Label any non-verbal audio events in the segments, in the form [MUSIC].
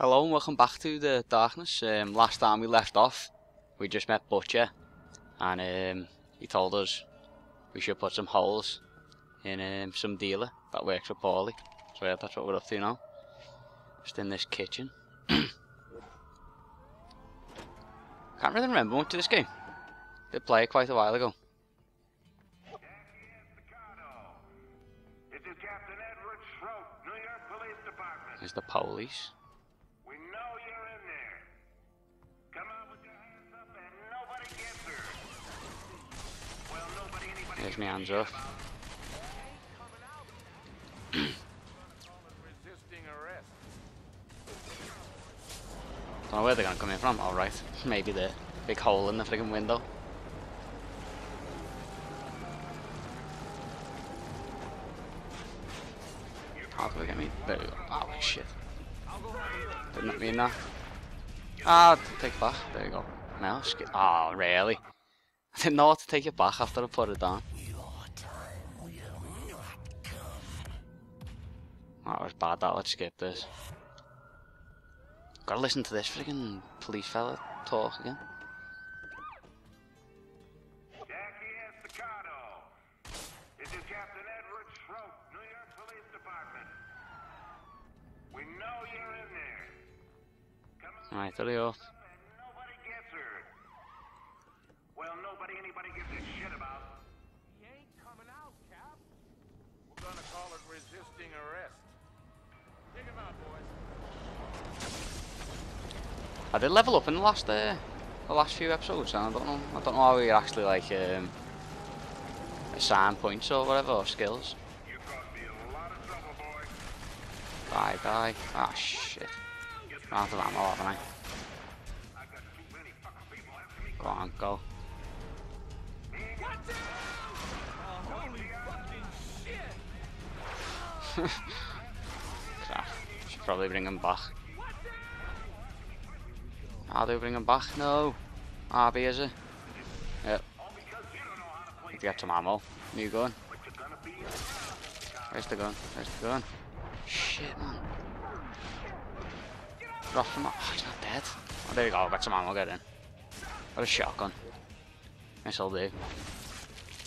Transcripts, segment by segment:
Hello and welcome back to the darkness. Um, last time we left off, we just met Butcher, and um, he told us we should put some holes in um, some dealer that works for Paulie. So yeah, that's what we're up to now. Just in this kitchen. [CLEARS THROAT] Can't really remember much of this game. Did play it quite a while ago. Is the Edward gives my hands arrest. Don't know where they're gonna come in from. Alright, [LAUGHS] maybe the big hole in the friggin' window. How do I get me? There we go. Oh shit. Didn't mean that. Ah, take it back. There you go. Now, oh, really? [LAUGHS] I didn't know what to take it back after I put it down. Oh, that was bad, that let's skip this. Gotta listen to this friggin' police fella talk again. Jackie Estacado. This is Captain Edward Shrote, New York Police Department. We know you're in there. Come out Alright, there we go. and nobody gets hurt. Well, nobody, anybody gives a shit about. I did level up in the last uh, the last few episodes, and I don't know I don't know how we actually like um, assign points or whatever or skills. You caused me a lot of trouble, boy. Die, die. Ah shit. I'm out of ammo, haven't I? I got too many people after me. Go on, go. Holy fucking shit! [LAUGHS] Crap. Should probably bring him back. How do we bring him back? No. RB is it? Yep. Need to get some ammo. New gun. Where's the gun? Where's the gun? Shit, man. Drop off. Oh, he's not dead. Oh, there you go. Got some ammo. Get in. Got a shotgun. This'll do.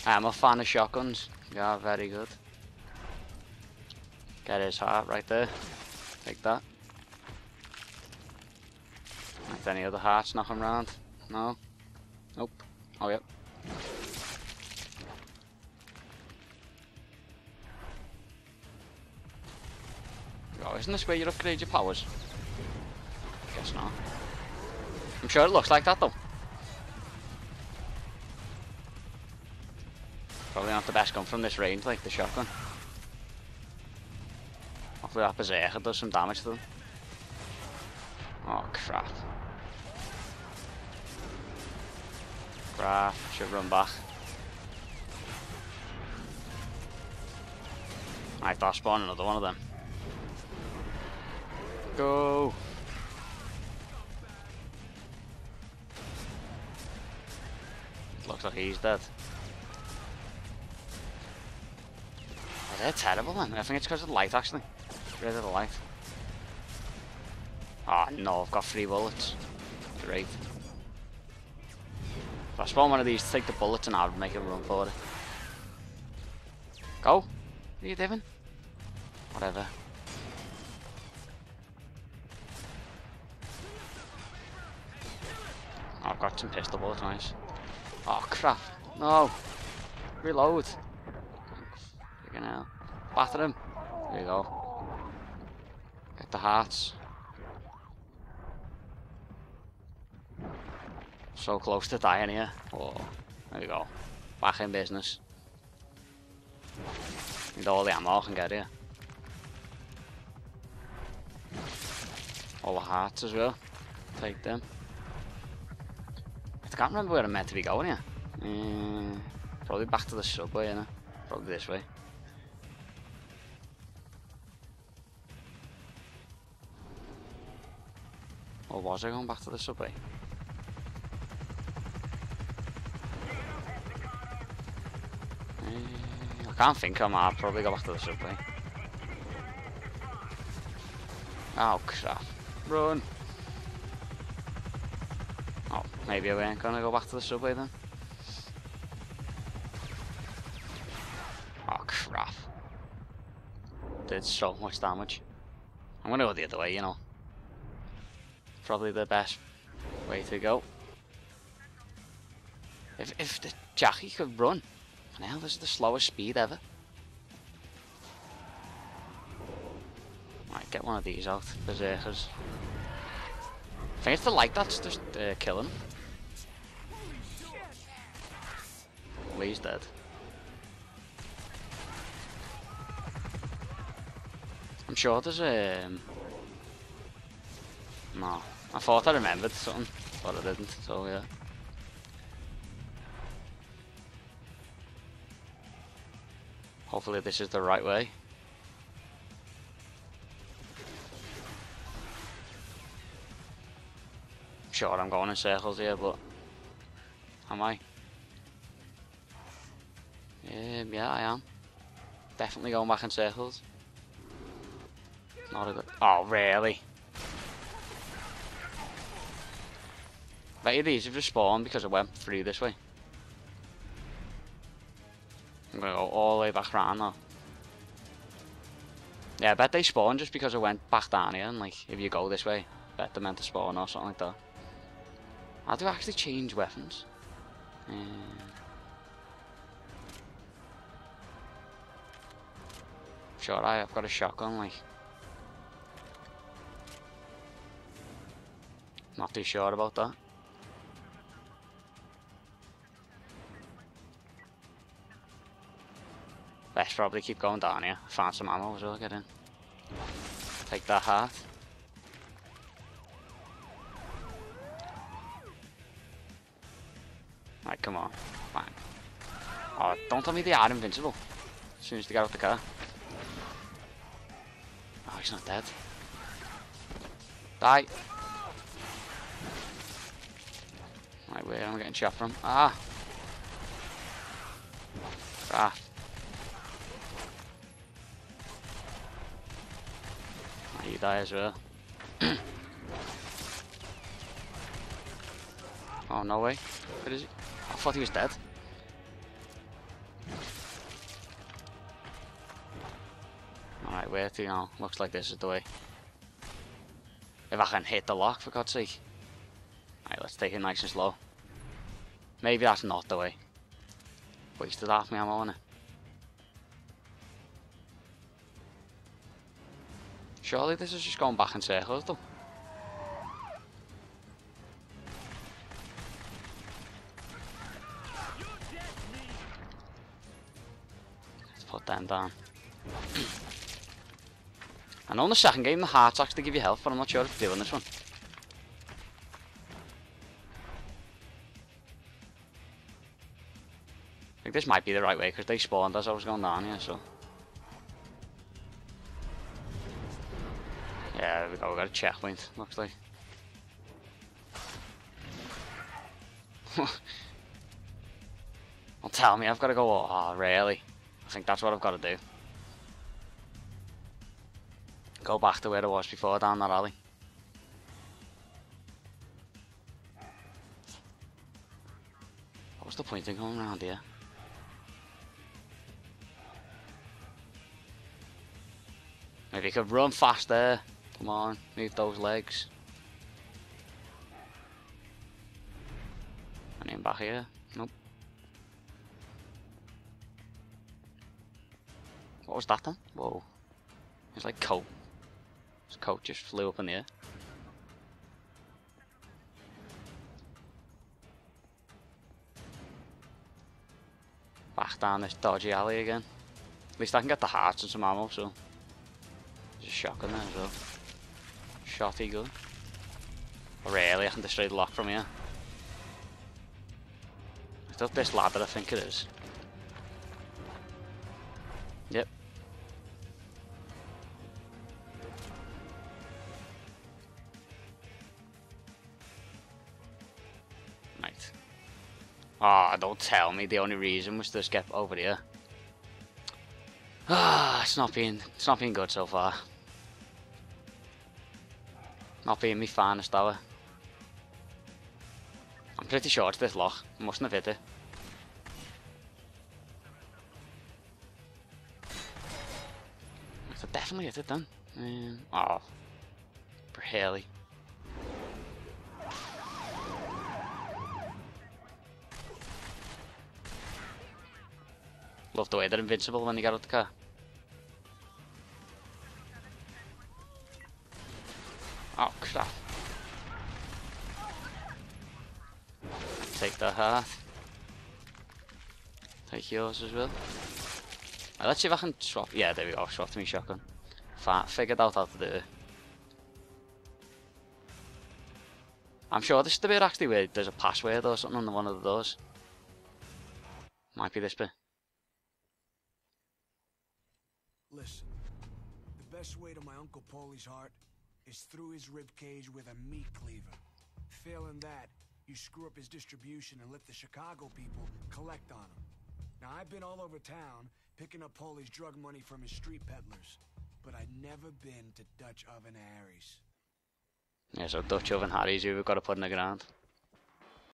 I'm a fan of shotguns. Yeah, very good. Get his heart right there. Take that. Like any other hearts knocking around? No? Nope. Oh, yep. Oh, isn't this where you upgrade your powers? Guess not. I'm sure it looks like that though. Probably not the best gun from this range, like the shotgun. Hopefully that berserker does some damage to them. Oh crap. Crap, should run back. I thought spawn another one of them. Go! Looks like he's dead. Oh, they're terrible man. I think it's because of the light actually. Get rid of the light. Oh no, I've got three bullets. Great. I spawn one of these, take the bullets and I would make a run for it. Go! What are you doing? Whatever. Oh, I've got some pistol bullets, nice. Oh crap. No! Reload! Freaking hell. Batter him. There you go. Get the hearts. So close to dying here. Oh, there you go. Back in business. Need all the ammo I can get here. All the hearts as well. Take them. I can't remember where I'm meant to be going here. Uh, probably back to the subway, you know? Probably this way. Or was I going back to the subway? Can't think. I might probably go back to the subway. Oh crap! Run. Oh, maybe I ain't gonna go back to the subway then. Oh crap. Did so much damage. I'm gonna go the other way, you know. Probably the best way to go. If if the Jackie could run, now this is the slowest speed ever. Right, get one of these out, berserkers. I think it's the light that's just uh, killing. Lee's dead. I'm sure there's a. Um... No, I thought I remembered something, but I didn't. So yeah. Hopefully this is the right way. Sure, I'm going in circles here, but am I? Um, yeah, I am. Definitely going back in circles. Not a good. Oh, really? Bet you these have just spawned because I went through this way. I'm gonna go all the way back around now. Yeah, I bet they spawn just because I went back down here and like, if you go this way, I bet they're meant to spawn or something like that. How do I actually change weapons? Um, sure, I, I've got a shotgun, like. Not too sure about that. Best probably keep going down here. Find some ammo as well, get in. Take that heart. Right, come on. Fine. Oh, don't tell me they are invincible. As soon as they get out the car. Oh, he's not dead. Die. Right, where am I getting shot from? Ah! Ah. You die as well. [CLEARS THROAT] oh, no way. Where is he? I thought he was dead. Alright, where to now? Looks like this is the way. If I can hit the lock, for God's sake. Alright, let's take it nice and slow. Maybe that's not the way. Wasted half my ammo on it. Surely this is just going back in circles though. Let's put them down. I know in the second game the hearts actually give you health, but I'm not sure if they do in this one. I think this might be the right way because they spawned as I was going down here, so. Got, a checkpoint, looks like. Don't tell me I've got to go, oh really? I think that's what I've got to do. Go back to where I was before, down that alley. What was the point of going around here? Maybe you could run faster. Come on, move those legs. And in back here. Nope. What was that then? Whoa. It's like coat. His coat just flew up in the air. Back down this dodgy alley again. At least I can get the hearts and some ammo, so. There's a shotgun there as well. Gun. Oh, really, [LAUGHS] I can destroy the lock from here. Is that this ladder I think it is? Yep. Right. Ah, oh, don't tell me the only reason was to get over here. [SIGHS] Ah, it's not been it's not been good so far. Not being my finest hour. I'm pretty sure it's this lock. Mustn't have hit it. Have definitely hit it then. Um, oh. Barely. Love the way they're invincible when they get out the car. Crap. Take the heart. Take yours as well. Uh, let's see if I can swap. Yeah, there we go. Swap to me shotgun. Fa figured out how to do it. I'm sure this is the bit actually where there's a password or something on one of doors. Might be this bit. Listen, the best way to my Uncle Paulie's heart is through his rib cage with a meat cleaver. Failing that, you screw up his distribution and let the Chicago people collect on him. Now, I've been all over town picking up Paulie's drug money from his street peddlers, but I'd never been to Dutch Oven Harry's. Yeah, so Dutch oven Harry's who we've got to put in the ground.